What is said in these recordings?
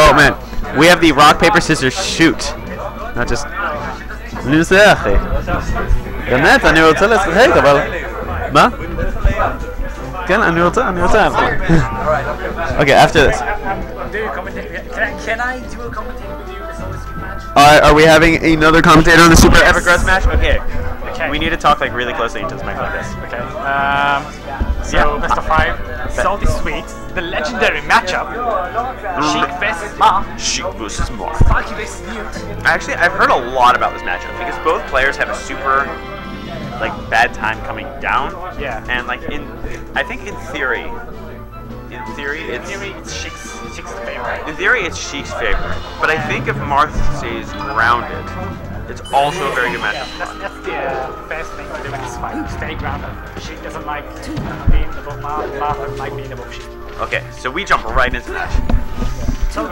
Oh man, we have the rock paper scissors shoot. Not just. אני עושה אחי. באמת, אני רוצה לשחק, אבל... מה? כן, אני רוצה, אני רוצה. Okay, after this. I'm doing a commentator. Can I, can I do a commentator with you in a solo scoop match? Are, are we having another commentator on the Super Epic Grudge match? Okay. Okay. We need to talk like really closely into this mic like this. Okay. Um, so Yeah. best of Salty Sweet. The legendary matchup. Sheik vs. Ma. Sheik versus Mark. Sparky vs. Newt. Actually, I've heard a lot about this matchup because both players have a super like bad time coming down. Yeah. And like in, I think in theory, in theory In it's theory, it's Sheik's, Sheik's favorite. in theory it's Sheik's favorite. But I think if Marth stays grounded, it's also a very good Yeah, matchup. that's, that's the uh, best thing to do in this fight. Stay grounded. Sheik doesn't like being above Ma. Ma doesn't like being above Sheik. Okay, so we jump right into the match. So Um,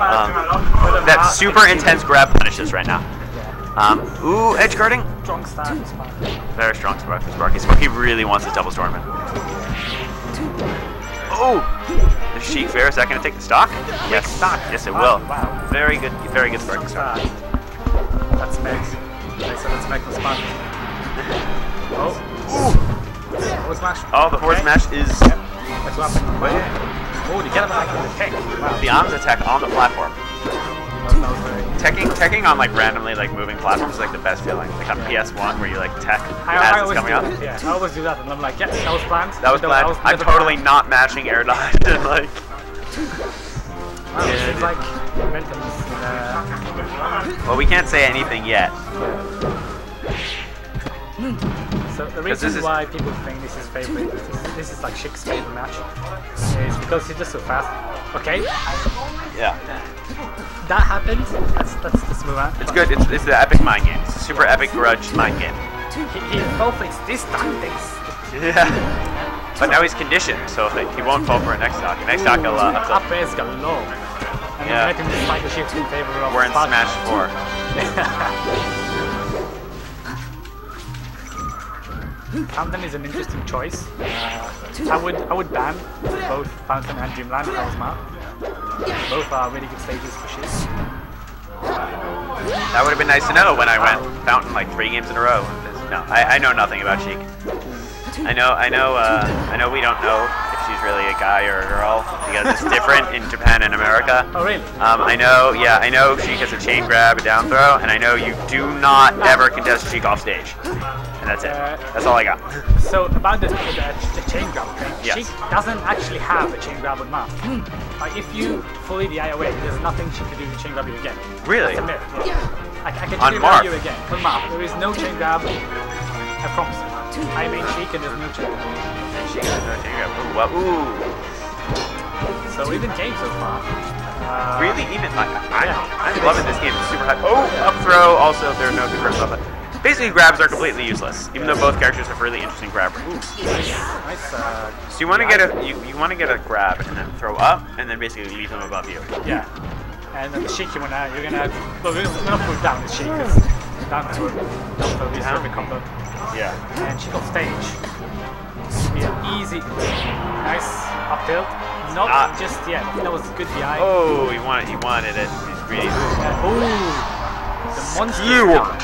that super intense grab punishes right now. Um, ooh, edge guarding. Strong start. for Sparky. Very strong Sparky. Sparky. Sparky really wants his double storm in. Oh! Is Sheik fair? Is that going to take the stock? Yes. stock. Yes, it will. wow. Very good. Very good Sparky start. Max. Okay, so let's make the Sparky. Oh. Smash. Oh, the forward Okay. smash is That's what happened. Oh, you get him like with a kick. Wow. the arms attack on the platform. Teching, teching on like randomly like moving platforms is like the best feeling. Like on PS1 where you like tech I, I it's always coming do up. that. Yeah, I always do that, and I'm like, yeah, that was planned. That was planned. I'm totally planned. not mashing air dodge and like. Wow, Yeah, it's like momentum uh, Well, we can't say anything yet. So the reason is- why people think this is favorite, this is, this is like Sheik's favorite match, is because he's just so fast. Okay, Yeah. that happened. That's that's the smooth out. It's good. It's, it's the epic mind game. It's a super epic grudge mind game. He, he fell for its this tactics. Yeah. But now he's conditioned, so he won't fall for a next stock. Next stock will uh, Up airs galore. And Yeah. yeah. making this fight the Sheik's in favor of we're in. Smash 4. Fountain is an interesting choice. Uh, I would I would ban both Fountain and Dreamland if I was Mark. Both are really good stages for Sheik. That would have been nice to know when I went Fountain like three games in a row. No, I, I know nothing about Sheik. I know, I know, uh, I know we don't know if really a guy or a girl because it's different in Japan and America. Oh really? Um, I know, yeah, I know Sheik has a chain grab, a down throw, and I know you do not ever contest Sheik off stage. And that's it. That's all I got. So about the, the, the chain grab thing, Yes. she doesn't actually have a chain grab with Marth. Like if you fully DI away, there's nothing she can do to chain grab you again. Really? That's a myth. Yeah. I, I can On chain grab you again. With Marth, there is no chain grab. I promise. I main Sheik and there's no chain grab. Sheik has no chain grab. Ooh. So even game so far. Uh, Really, even like I, Yeah. I'm loving this game. It's super high. Oh, up throw. Also, there are no grabs off it. Basically, grabs are completely useless, even though both characters have really interesting grab. Nice. Uh, So you want to get a you, you want to get a grab and then throw up and then basically leave them above you. yeah. And then the Sheik, you wanna, you're gonna, well, we're gonna put down the because down to down to this Down? perfect combo. Yeah. and Sheik on stage. Be an easy, nice up tilt. Not Ah. just think that was good DI. Oh, he wanted he wanted it. He's greedy. Yeah. Ooh, the monster. Skewered.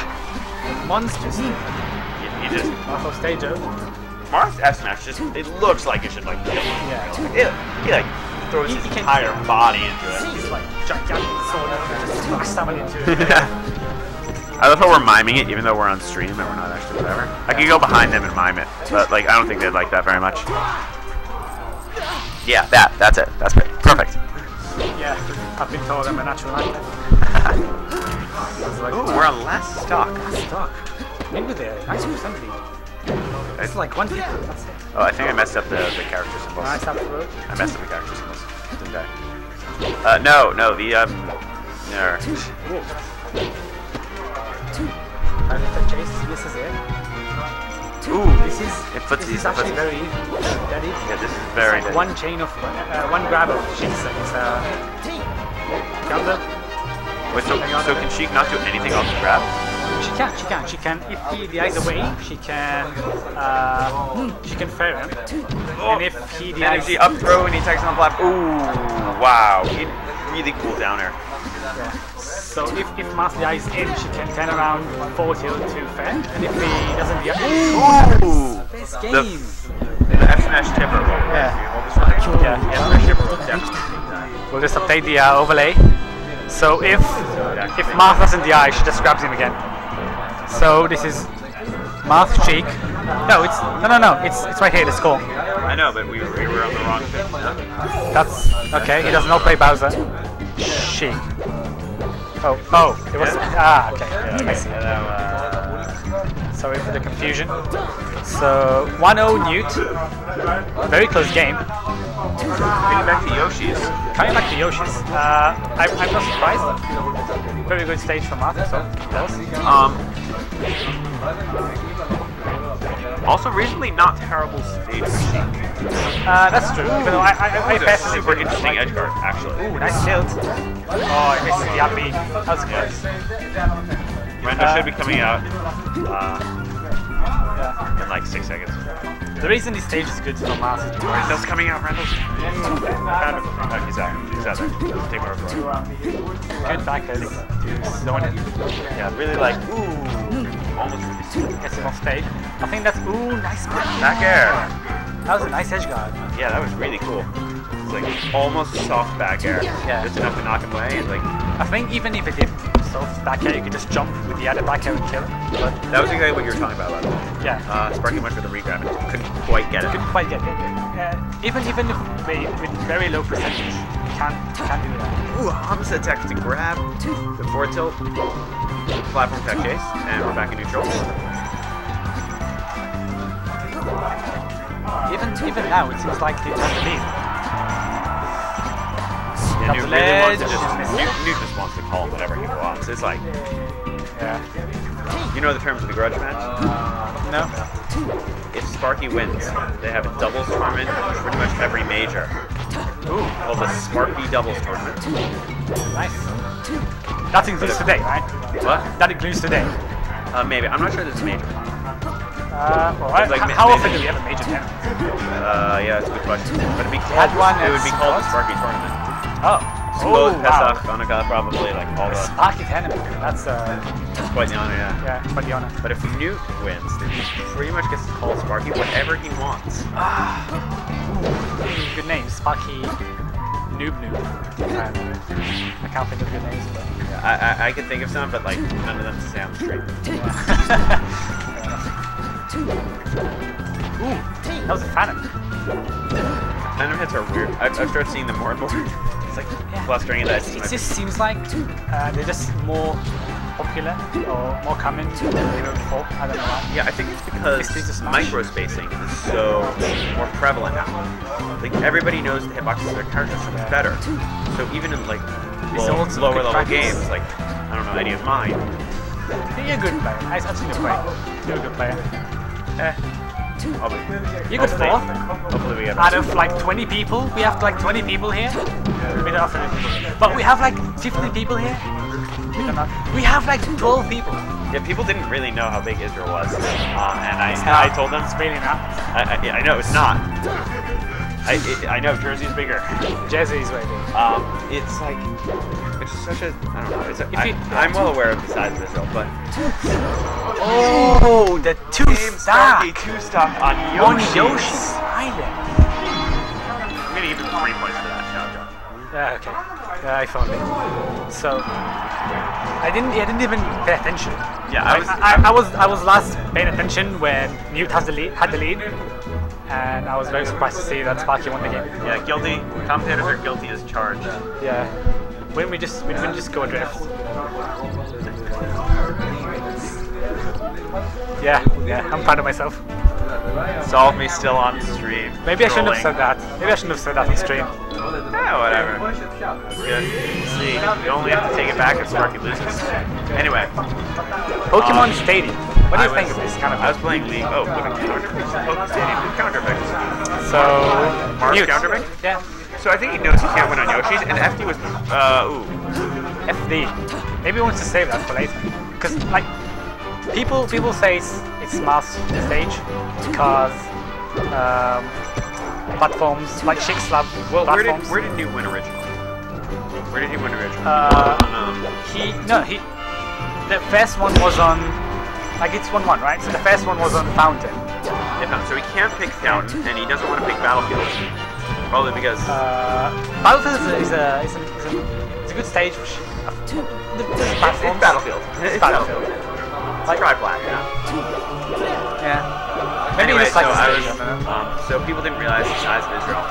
The monster. He, he just Off of stage, oh. Marth's F smash just it looks like it should like kill. him. Yeah. It, he like throws He- his he entire body into it. He's like gigantic sword and just knocks someone into it. I love how we're miming it, even though we're on stream and we're not actually whatever. I could go behind them and mime it, but like I don't think they'd like that very much. Yeah, that. That's it. That's great. Perfect. yeah, I've been told I'm a natural actor. It's like, Ooh, we're on last stock. stuck. Maybe they. I 90% It's like one hit, that's it. Oh, I think I messed up the, the character symbols. Nice up the. I messed up the character symbols. Didn't I? Uh, no, no, the um, no. I think the chase, this is it. Ooh, This is, puts this is actually puts- very easy. That is. yeah, this is very. It's like one chain of, uh, one grab of Sheik's it's uh. Wait, so, so can Sheik not do anything off the grab? She can, she can, she can. If he DIs away, she can, uh, she can fair him. And if he And if DIs, he up throw and he takes on the platform. Ooh, wow. He really cool down air. So if, if Master DI is in, she can turn around forward tilt to fair, and if he doesn't DI, Ooh! this game. the F smash tipper. Yeah. Yeah, F smash tipper was. We'll just update the uh, overlay. So if if Marth doesn't DI, she just grabs him again. So this is Marth Cheek. No, it's no no no. It's it's right here. The score. I know, but we were, we were on the wrong thing. That's okay. He does not play Bowser. She. Oh oh. It was ah okay. I see. uh, Sorry for the confusion. So 1-0 Newt. Very close game. Getting back to Yoshi's. Coming back to Yoshi's. Uh, I'm, I'm not surprised. Very good stage from Marth. So. Um, also, recently not terrible stage machine. Uh, that's true. Even though I, I, I a super really interesting like- edge guard, actually. Ooh, nice tilt. Oh, I missed the B. That was good. Randall Uh, should be coming out uh, in like six seconds. The reason this stage is good for Marth is because Randall's coming out, of. Oh, he's out. He's out there. Take more of good back to zone it. Yeah, really like, ooh, almost Gets him off stage. I think that's ooh nice back. air. That was a nice edge guard. Yeah, that was really cool. It's like almost soft back air. Yeah. Just enough to knock him away. Like, I think even if it did soft back air, you could just jump with the other back air and kill it. But that was exactly what you were talking about, by the way. yeah. Uh, Sparky went for the regrab and couldn't quite get it. couldn't quite get it. Uh, even even if we, with very low percentage, you can't can't do that. Ooh, Hamza tech to grab the four tilt, platform tech chase, and we're back in neutral. Even even now, it seems like he has the lead. Yeah, Up really wants to just, miss. Newt, Newt just wants to call whatever he wants. It's like, Yeah. you know the terms of the grudge match? No. If Sparky wins, they have a doubles tournament in pretty much every major. Ooh, Called the Sparky Doubles Tournament. nice. That includes today, right? What? That includes today. Uh, maybe. I'm not sure this is major. Uh, well, I, Like how, ma- how ma- often do we have a major tournament? Uh, yeah, that's a good question. But it'd be called, one it would be called the Sparky Tournament. Oh. So Oh, both wow. Pesach, Hanukkah, probably like all the Sparky tournament. That's uh, quite the honor, yeah. yeah, quite the honor. But if Newt wins, then he pretty much gets to call Sparky whatever he wants. Good name, Sparky Noob Noob. Um, I can't think of good names, but I, I I could think of some, but like none of them sound say on the street. Ooh, that was a Phantom. Phantom hits are weird. I've, I've started seeing them more and more. It's like clustering in that. It just seems like uh, they're just more popular or more common than they were before. I don't know why. Yeah, I think it's because It's just micro spacing is so more prevalent now. Like everybody knows the hitboxes of their characters so much better. So even in like low, lower level practice. games, like I don't know any of mine. You're a good player. I- I've seen you play. You're a good player. I'll You're good hopefully, we have. Out of like 20 people, we have like 20 people here. We don't have 20 people. But we have like 50 people here. We have. Like 12 people. Yeah, people didn't really know how big Israel was, uh, and I, I told them. It's really not. I, I, I know it's not. I, I know Jersey's bigger. Jersey is way big. Um, it's like it's just such a I don't know. It's a, If I, you- I'm well aware of the size of Israel, but Oh, the two stock two stock on on Yoshi. Yoshi's Island. I'm gonna give him three points for that. No, John. Yeah, okay. Yeah, I found it. So I didn't. I didn't even pay attention. Yeah, I was. I, I was. I was last paying attention when Newt has the lead, had the lead, and I was very surprised to see that Sparky won the game. yeah, guilty. Commentators are guilty as charged. Yeah. When we just we didn't just go adrift. Yeah, yeah, I'm proud of myself. Solve me still on stream. Maybe I shouldn't have said that. Maybe I shouldn't have said that on stream. Yeah, whatever. That's good. See, you only have to take it back if Sparky loses. Anyway, Pokemon Um, Stadium. What do I you think was- of this kind of? I was playing League. Oh, a counter. Pokemon Stadium. Counter pick. so Mars Newt. counter pick? Yeah. So I think he knows he can't win on Yoshi's, and FD was, uh, ooh. FD. Maybe he wants to save that for later. Because like people people say it's, it's mass stage because um, platforms like Shix love Well, where did where did Newt win originally? Where did he win originally? Uh, He no he. The first one was on, like it's one one right. So the first one was on Fountain. not, so he can't pick Fountain, and he doesn't want to pick Battlefield. Probably because Uh, Battlefield is a is a, is a, is a, good stage. For sh- uh, the- the it's platforms. Battlefield. It's Battlefield. Like try black. Yeah. Yeah. Maybe Anyway, it's like so the I was, I don't know. um, so people didn't realize the size of Israel.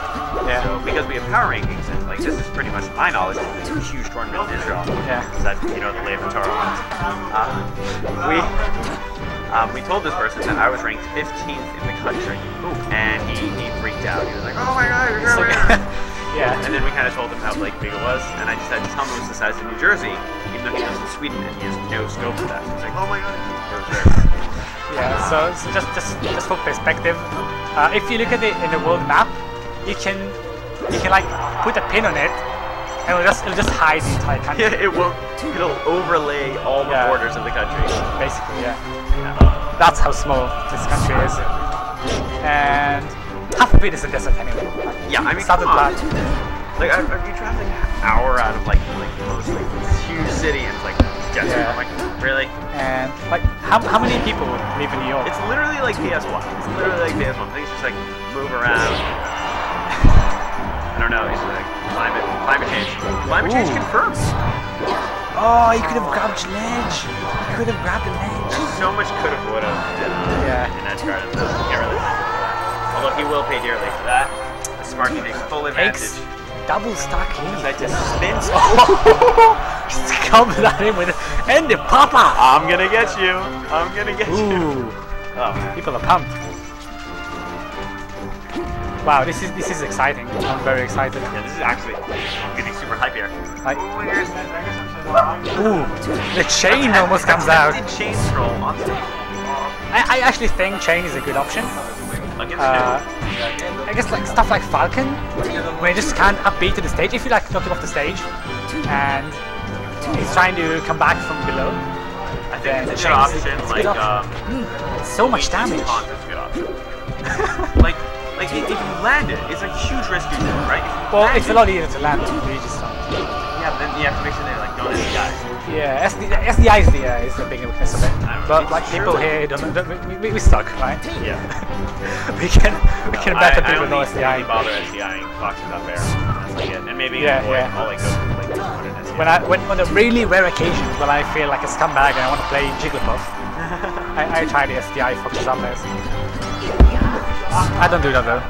Yeah. So because we have power rankings, and like this is pretty much my knowledge of a huge tournament in Israel. Yeah. Because that's you know the Lev Torah ones. Uh, we um, we told this person that I was ranked 15th in the country, and he, he freaked out. He was like, "Oh my God, you're So- yeah. And then we kind of told him how like big it was, and I decided to tell him it was the size of New Jersey, even though he lives in Sweden and he has no scope for that. He's like, "Oh my God." It was very- Yeah, so, so just, just just for perspective, uh, if you look at it in the world map, you can you can like put a pin on it, and it'll just it'll just hide the entire country. Yeah, it will. It'll overlay all the Yeah. borders of the country. Basically, yeah. That's how small this country is, and half of it is a desert anyway. Yeah, I mean, Southern come on. Like, are, are you traveling an hour out of like like most like this huge city and like desert? Yeah. I'm like, really? And like, how, how many people live in New York? It's literally like PS1. It's literally like PS1. Things just like move around. I don't know. It's like climate climate change. Climate change Ooh. confirmed. oh, you could have grabbed ledge. You could have grabbed the ledge. So much could have, would have in, uh, Yeah. in Garden. Can't really. Although he will pay dearly for that. The Sparky takes full advantage. Takes double stack lead. Decide to spin. Just come that in with and the papa. I'm gonna get you. I'm gonna get you. Ooh, Oh. people are pumped. Wow, this is this is exciting. I'm very excited. Yeah, this is actually I'm getting super hype here. Like, Oh, here's ooh, the chain almost comes out. Chain scroll on? I, I actually think chain is a good option. Uh. I guess like stuff like Falcon, where you just can't upbeat to the stage. If you like knock him off the stage, and he's trying to come back from below, I think then it's a good option. it's Like um, so much damage. taunt is a good option. like like if you land it, it's a huge risk you take, right? Well, it's a lot easier to land than Regis stuff. You have to make sure they like don't guys. Yeah, SD, SDI is the uh, is the big weakness of it. I don't know, But like people here don't, don't we, we, we suck, right? Yeah. we can we can I, better I people only with no really SDI. bother SDIing boxes up there. That's like it. And maybe Yeah, avoid yeah. all like go like put an SDI. When I when on the really rare occasions when I feel like a scumbag and I want to play Jigglypuff, I, I try the SDI foxes up there. I don't do that though.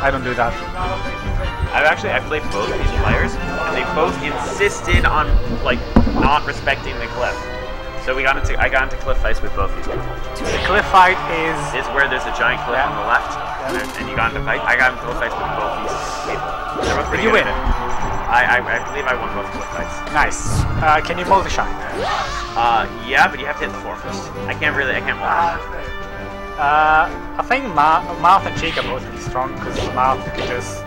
I don't do that. I've actually I played both these players, and they both insisted on like not respecting the cliff. So we got into I got into cliff fights with both these people. The cliff fight is Is where there's a giant cliff Yeah. on the left, and, and you got into fight. I got into cliff fights with both these people. Both pretty you win? I, I I believe I won both cliff fights. nice. Uh, can you multi shot? Uh, yeah, but you have to hit the floor first. I can't really I can't multi. Uh, I think Ma- Mouth and are both really strong because Mouth can just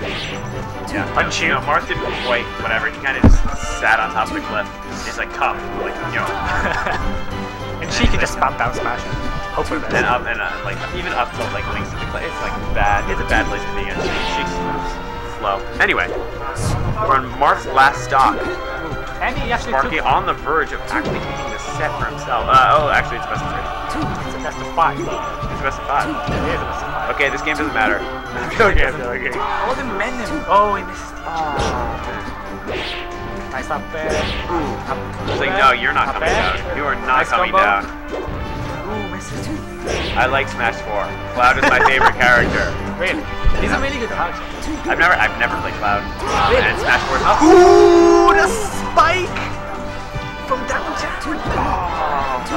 Yeah. punch you you. know, Marth didn't quite whatever. He kind of just sat on top of the cliff. He's like, come, like you know. and she can just spam down smash. Hope for the And up and uh, like even up till like links to the cliff. It's like bad. It's a bad place to be in. Sheik's moves slow. Anyway, we're on Marth's last stock. And he actually Sparky on the verge of actually taking the set for himself. Uh, oh, actually, it's best of three. it's a best of five. It's best of five. It is a best of five. Okay, this game doesn't matter. okay, okay. Oh, the men. Oh, he misses the Nice up there. It's like, no, you're not Not coming bad. down. You are not Nice coming combo. down. Ooh, misses. I like Smash 4. Cloud is my favorite character. Really? He's a really good character. I've never, I've never played Cloud. Um, Really? and Smash 4 is Ooh, the spike from down downtown.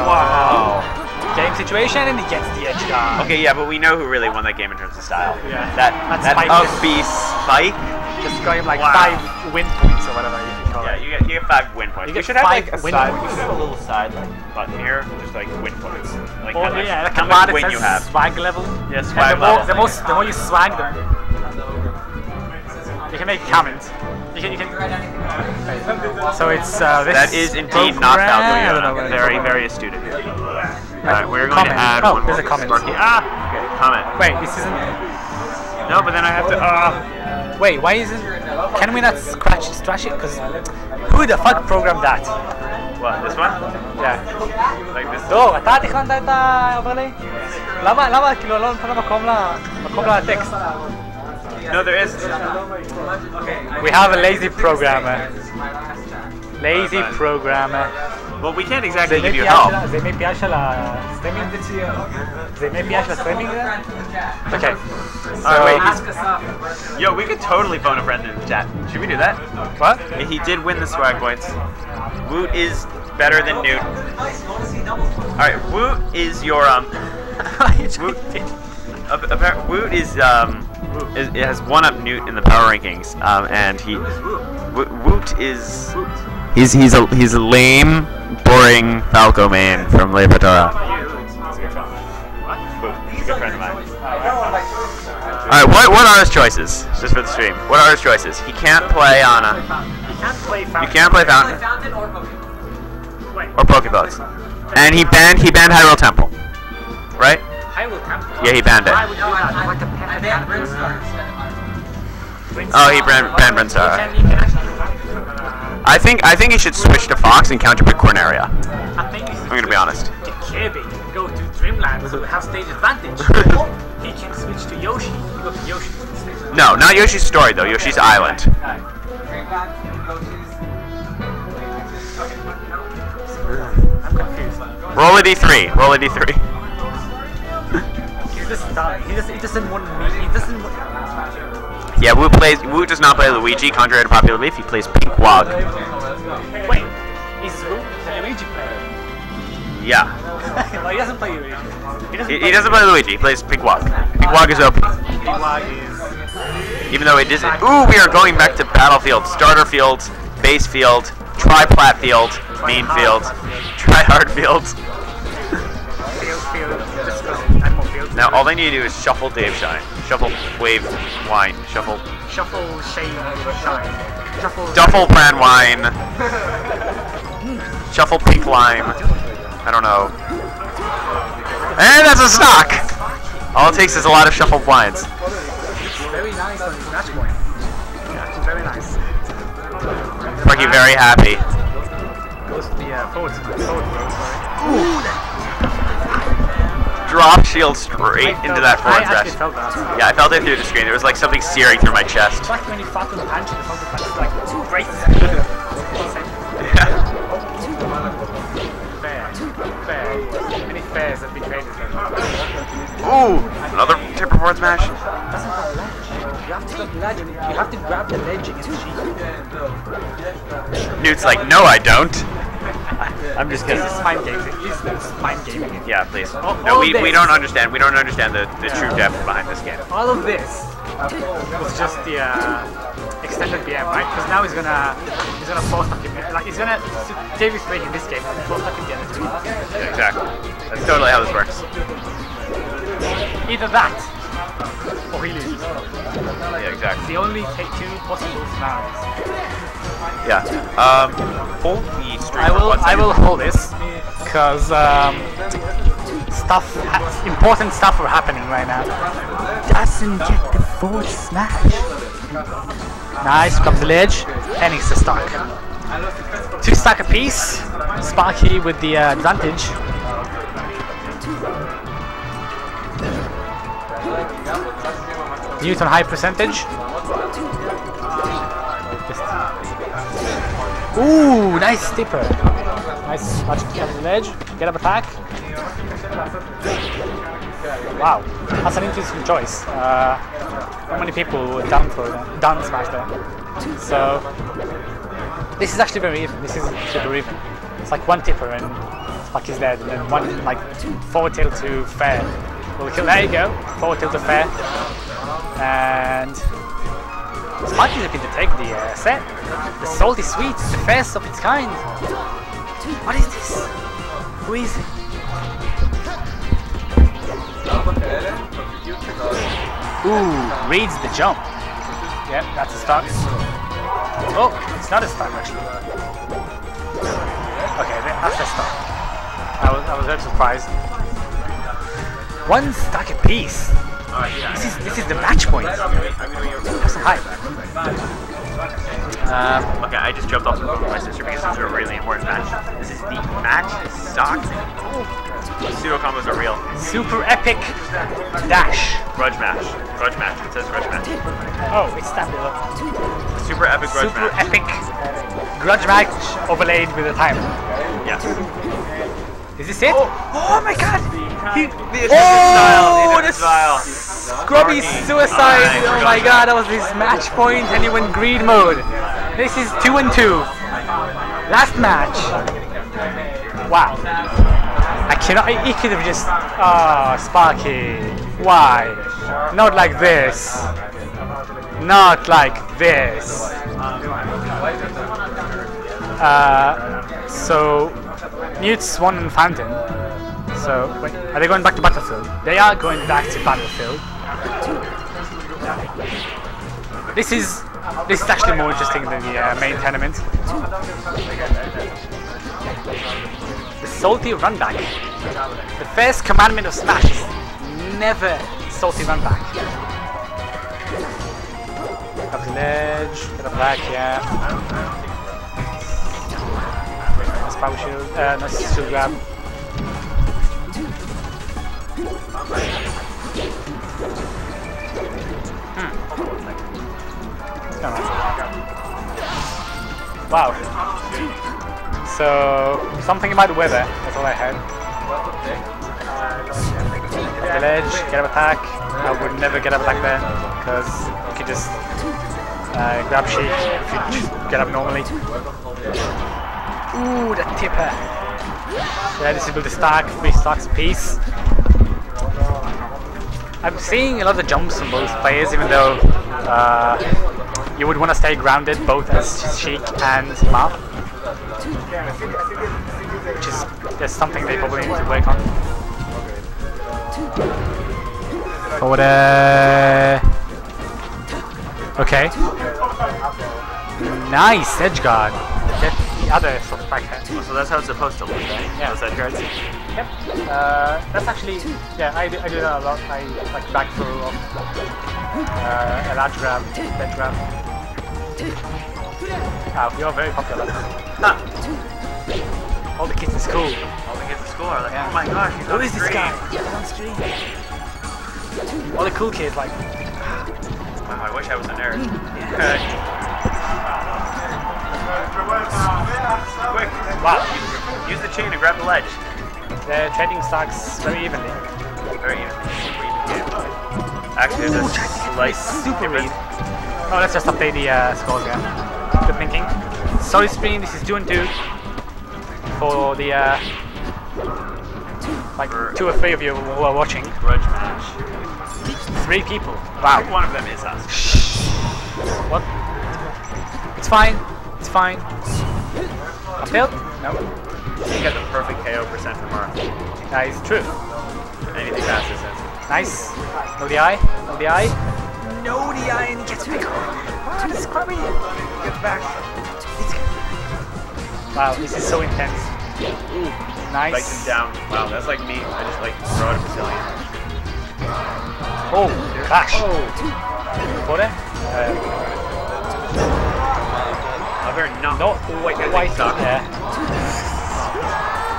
Wow. Game situation, and he gets the edge guard. Okay, yeah, but we know who really won that game in terms of style. Yeah. That That's that Spike. upbeat Spike. Just got him like Wow. five win points or whatever you can call Yeah, it. you get you get five win points. You we should have like a side. points. We should have a little side like button here, just like win points. Like Or how yeah, like how much that win says you have. swag level. Yeah, And swag the more, level. the most, the more you swag, them. you can make comments. You can, you can. So it's uh, this. That is indeed program- not I don't know Falco what it's Very, very astute of you. Alright, we're going Comment. to add Oh, one there's more a comment. Sparky. Ah! Okay, comment. Wait, this isn't. No, but then I have to. Uh, Wait, why is it? can we not scratch scratch it? Because who the fuck programmed that? What, this one? Yeah. Like this? לא, אתה תכננת את ה-overlay? למה, למה, כאילו, לא נתן מקום ל- מקום לטקסט? No, there is. We have a lazy programmer. lazy programmer. Well, we can't exactly give you help. They may piace la streaming. They may be la streaming. Okay. So All right, wait. Yo, we could totally phone a friend in the chat. Should we do that? What? He did win the swag points. Woot is better than Newt. All right, Woot is your um. Woot. Woot is um. It has one up Newt in the power rankings, um, and he. Woot is he's he's a he's a lame, boring Falco man from Le Patora. Good friend of mine. Alright, what what are his choices? Just for the stream. What are his choices? He can't play Ana. He can't play Fountain. You can't play Fountain or Pokeballs. And he banned he banned Hyrule Temple. Right? Hyrule Temple. Yeah, he banned it. Why would you do that? Like a pet I banned Brinstar. Oh, he banned, banned Brinstar. I think I think he should switch to Fox and counter pick Corneria. I think I'm gonna be honest. Get Kirby, go to Dreamland, so we have stage advantage. he can switch to Yoshi. Go to Yoshi. No, not Yoshi's story though. Yoshi's Island. I'm confused. Roll a d3. Roll a d3. he just. He doesn't. He doesn't want me. He doesn't. Want... Yeah, Wu plays. Wu does not play Luigi, contrary to popular belief. He plays Pink Wog. Wait, is Wu a Luigi player? Yeah, no, he doesn't play Luigi. He doesn't. he, he doesn't play Luigi. He plays Pink Wog. Pink Wog is OP. Wag is. Even though it is. Ooh, we are going back to battlefield, starter field, base field, tri-plat field, mean field, try-hard field. Now all they need to do is shuffle Dave Shine, shuffle Wave Wine, shuffle Shuffle, shame, shine. Shuffle. Duffel Bran Wine, shuffle Pink Lime. I don't know. And that's a stock. All it takes is a lot of shuffled wines. Very nice on his match point. Yeah, very nice. Sparky very happy. Goes to the uh, forward, forward throw, sorry. Drop shield straight into that forward smash. Yeah, I felt it through the screen. There was like something searing through my chest. It's like when you fought on punch and the front punch like two braces. Yeah. fair. Fair. Many fairs that betrayed us. Ooh, another tipper forward smash. Doesn't have ledge. You have to get ledge. You have to grab the ledge. Newt's like, no, I don't. I'm just This kidding. is mind gaming. This is mind gaming. Yeah, please. All- No, all we, we don't understand. We don't understand the, the true depth behind this game. All of this was just the uh, extended BM, right? Because now he's gonna he's gonna force him. Like he's gonna Davis Wade in this game force the two. Yeah, exactly. That's totally how this works. Either that or he loses. Yeah, exactly. The only take two possible scenarios. Yeah. Um, hold the stream I will I will hold this because um, stuff ha- important stuff are happening right now. Doesn't get the forward smash. Nice, comes the ledge, and it's a stack. Two stack apiece. Sparky with the uh, advantage. Newton high percentage. Ooh, nice stipper. Nice touch on the ledge. Get up attack. Wow, that's an interesting choice. Uh, how many people down throw there, down smash there? So this is actually very even. This is super even. It's like one tipper and Spark is dead, and then one like forward tilt to fair. Well. There you go. Forward tilt to fair, and Sparky's looking to take the uh, set. The salty sweet, the first of its kind. What is this? Who is it? Ooh, reads the jump. Yep, that's a stock. Oh, it's not a start actually. Okay, that- that's a start. I was, I was very surprised. One stack apiece. This is this is the match point. Hype. Um, Okay, I just jumped off the phone with my sister because this is a really important match. This is the match stock. Pseudo combos are real. super epic dash. Grudge match. Grudge match. It says grudge match. Oh, it's that. Super epic grudge Super match. epic grudge match overlaid with a timer. Yes. Is this it? Oh, my god! He, The oh, the the style. Scrubby suicide! Oh my god, that was his match point and he went greed mode. This is two and two. Last match. Wow. I cannot. He could have just. Ah, Sparky. Why? Not like this. Not like this. Uh, so, Mutes won and Phantom. So, wait, are they going back to Battlefield? They are going back to Battlefield. This is this is actually more interesting than the uh, main tournament. The salty run back. The first commandment of Smash is never salty run back. Up the ledge, get up back, yeah. Nice power shield, uh, nice shield grab. What's going on? Wow. So, something about the weather, that's all I had. Up the ledge, get up attack. I would never get up attack there, because you could just uh, grab sheet if you just get up normally. Ooh, the tipper. Yeah, disable the stack, three stacks apiece. I'm seeing a lot of jumps from both players, even though uh, you would want to stay grounded both as Sheik and Ma. Which is just something they probably need to work on. Forward air. Okay. Nice edge guard. Get the other sort of back here. So that's how it's supposed to look, right? Yeah. Those edge guards. Yep. Uh, that's actually, yeah, I do, I do that a lot. I like back throw off uh, a large grab, dead grab. Wow, you're very popular. Huh. All the kids in school. All the kids at school are like, oh my gosh, he's Who on is this guy? On stream. All the cool kids like, Wow, I wish I was a nerd. Okay. Quick, wow, use the chain to grab the ledge. they're trading stocks very evenly. Very even. Super even game. Actually, there's a slight super difference. Oh, let's just update the uh, scores again. Good thinking. Solid screen, this is 2 and 2 for the uh, like two or three of you who are watching. Grudge match. Three people. Think one of them is us. What? It's fine. It's fine. I failed? No. You got the perfect KO percent from Mark. That is true. Anything past this. Nice. No. No DI. No he gets back. Wow, this is. Get back. Wow, this is so intense. Nice. Like him down. Wow, that's like me. I just like throw out a Brazilian. Oh, clash. Got it? Uh, A very not. no, Wait, I white think. Yeah.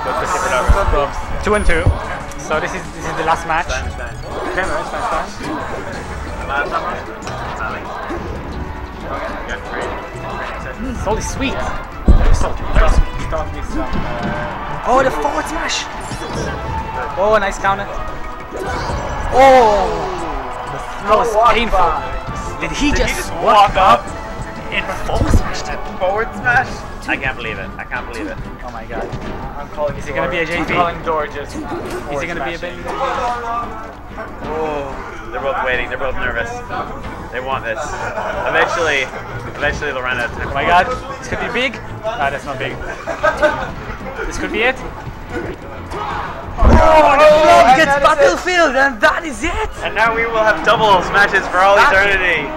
Go for different over. Two and two. So this is this is the last match. Okay, no, it's fine, it's fine. Last number. Sally. You got training. Training session. Salty sweet. Very salty. Very sweet. Oh, the forward smash. Oh, a nice counter. Oh, that was oh, painful. Did he Did just, he just walk up and forward smash that? forward smash? I can't believe it. I can't believe it. Oh my god. I'm calling Is he gonna be a JV? I'm calling door just. Is he gonna be a baby? Oh, they're both waiting. They're both nervous. They want this. Eventually, eventually Lorena. Oh my god, this could be big. Ah, that's not big. This could be it. Oh, the blob gets battlefield, and that is it. And now we will have doubles matches for all Sparky. eternity.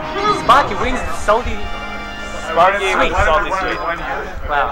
Sparky wins the salty. Sparky Sweet. with salty sweet. Wow.